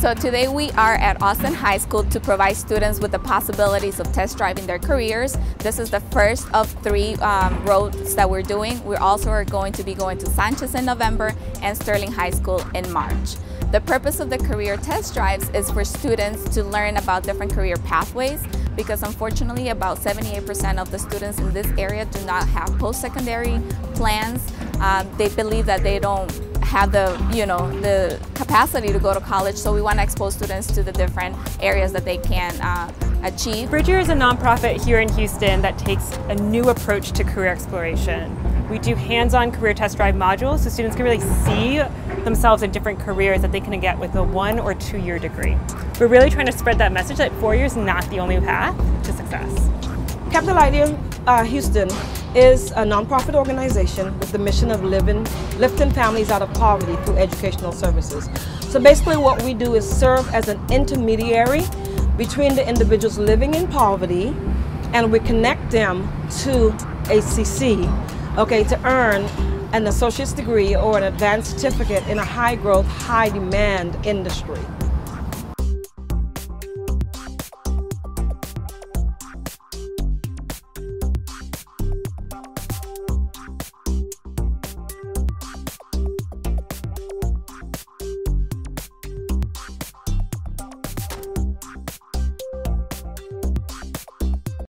So today we are at Austin High School to provide students with the possibilities of test driving their careers. This is the first of three um, roads that we're doing. We also are going to be going to Sanchez in November and Sterling High School in March. The purpose of the career test drives is for students to learn about different career pathways because unfortunately about 78% of the students in this area do not have post-secondary plans. Um, they believe that they don't have the, you know, the capacity to go to college, so we want to expose students to the different areas that they can uh, achieve. BridgeYear is a nonprofit here in Houston that takes a new approach to career exploration. We do hands-on career test drive modules so students can really see themselves in different careers that they can get with a one or two year degree. We're really trying to spread that message that four years is not the only path to success. Capital IDEA uh, Houston is a nonprofit organization with the mission of living, lifting families out of poverty through educational services. So basically what we do is serve as an intermediary between the individuals living in poverty and we connect them to HCC, okay, to earn an associate's degree or an advanced certificate in a high growth, high demand industry.